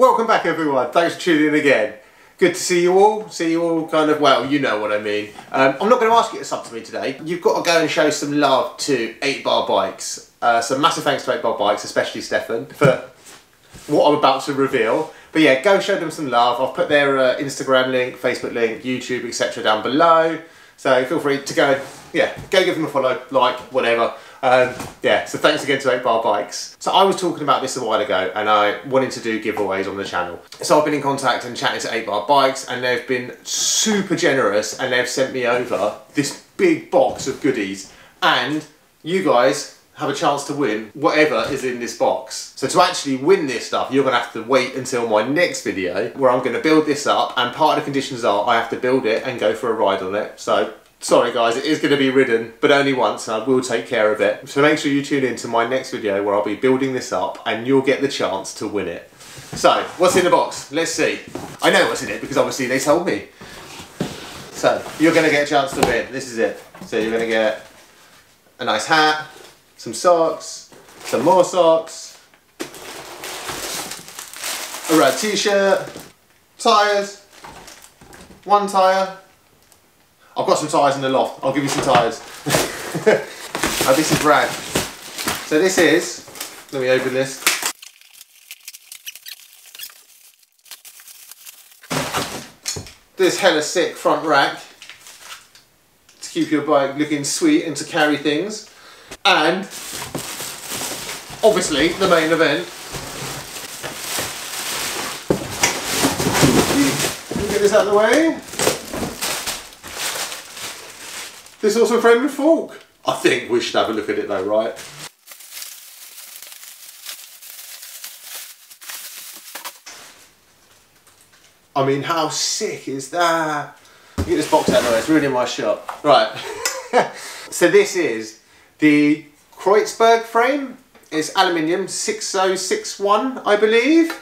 Welcome back everyone, thanks for tuning in again. Good to see you all, see you all kind of, well, you know what I mean. Um, I'm not going to ask you to sub to me today. You've got to go and show some love to 8 Bar Bikes. Uh, so massive thanks to 8 Bar Bikes, especially Stefan, for what I'm about to reveal. But yeah, go show them some love. I've put their uh, Instagram link, Facebook link, YouTube, etc. down below. So feel free to go, yeah, go give them a follow, like, whatever. Um, yeah, so thanks again to 8 Bar Bikes. So I was talking about this a while ago and I wanted to do giveaways on the channel. So I've been in contact and chatting to 8 Bar Bikes and they've been super generous and they've sent me over this big box of goodies and you guys have a chance to win whatever is in this box. So to actually win this stuff, you're to have to wait until my next video where I'm to build this up and part of the conditions are I have to build it and go for a ride on it. So sorry guys, it is going to be ridden, but only once and I will take care of it. So make sure you tune in to my next video where I'll be building this up and you'll get the chance to win it. So, what's in the box? Let's see. I know what's in it because obviously they told me. So, you're going to get a chance to win. This is it. So you're going to get a nice hat, some socks, some more socks, a red t-shirt, tyres, one tyre, I've got some tyres in the loft. I'll give you some tyres. this is rad. So this is, let me open this. This hella sick front rack to keep your bike looking sweet and to carry things. And obviously the main event. Get this out of the way. This also framed with fork. I think we should have a look at it though, right? I mean, how sick is that? Get this box out of the way, it's ruining my shot. Right, so this is the Kreuzberg frame. It's aluminium 6061, I believe.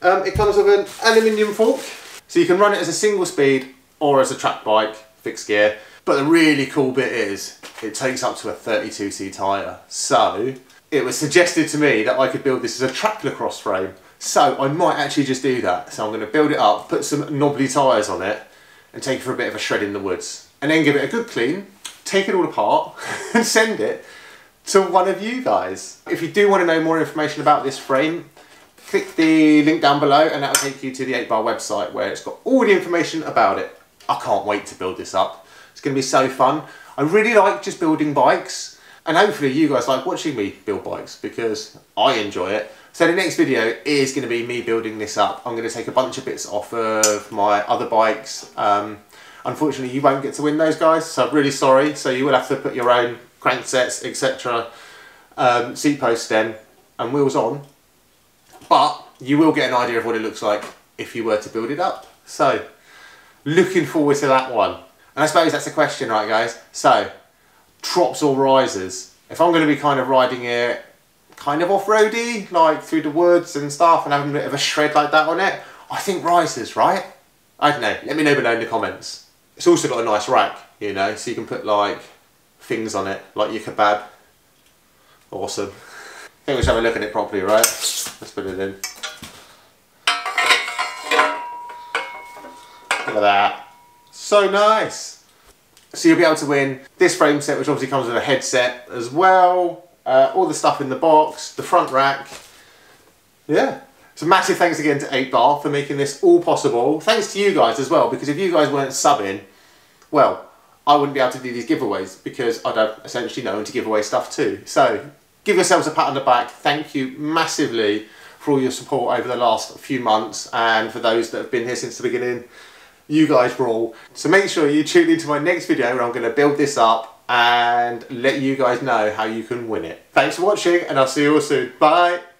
Um, it comes with an aluminium fork, so you can run it as a single speed or as a track bike, fixed gear. But the really cool bit is it takes up to a 32C tyre. So it was suggested to me that I could build this as a tracklocross frame. So I might actually just do that. So I'm going to build it up, put some knobbly tyres on it and take it for a bit of a shred in the woods. And then give it a good clean, take it all apart and send it to one of you guys. If you do want to know more information about this frame, click the link down below and that'll take you to the 8bar website where it's got all the information about it. I can't wait to build this up. It's going to be so fun. I really like just building bikes and hopefully you guys like watching me build bikes because I enjoy it. So the next video is going to be me building this up. I'm going to take a bunch of bits off of my other bikes. Um, unfortunately you won't get to win those guys so I'm really sorry. So you will have to put your own cranksets etc. Um, seat post stem and wheels on. But you will get an idea of what it looks like if you were to build it up. So looking forward to that one. And I suppose that's the question, right guys? So, drops or risers? If I'm going to be kind of riding it kind of off-roady, like through the woods and stuff, and having a bit of a shred like that on it, I think risers, right? I don't know, let me know below in the comments. It's also got a nice rack, you know, so you can put like things on it, like your kebab. Awesome. I think we should have a look at it properly, right? Let's put it in. That. So nice. So you'll be able to win this frame set, which obviously comes with a headset as well. Uh, all the stuff in the box, the front rack. Yeah. So massive thanks again to 8Bar for making this all possible. Thanks to you guys as well, because if you guys weren't subbing, well, I wouldn't be able to do these giveaways because I'd have essentially no one to give away stuff to. So give yourselves a pat on the back. Thank you massively for all your support over the last few months and for those that have been here since the beginning you guys rule. So make sure you tune into my next video where I'm going to build this up and let you guys know how you can win it. Thanks for watching and I'll see you all soon. Bye!